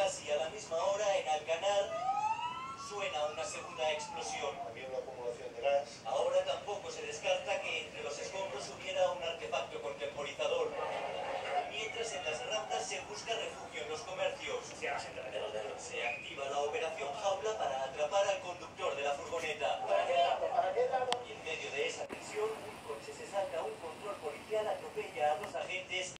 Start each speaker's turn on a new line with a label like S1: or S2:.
S1: Casi a la misma hora, en Alcanar, suena una segunda explosión.
S2: También una acumulación de gas.
S1: Ahora tampoco se descarta que entre los escombros hubiera un artefacto contemporizador. Mientras en las rampas se busca refugio en los comercios. Se activa la operación jaula para atrapar al conductor de la furgoneta. Y en medio de esa tensión, un coche se salta un control policial, atropella a dos agentes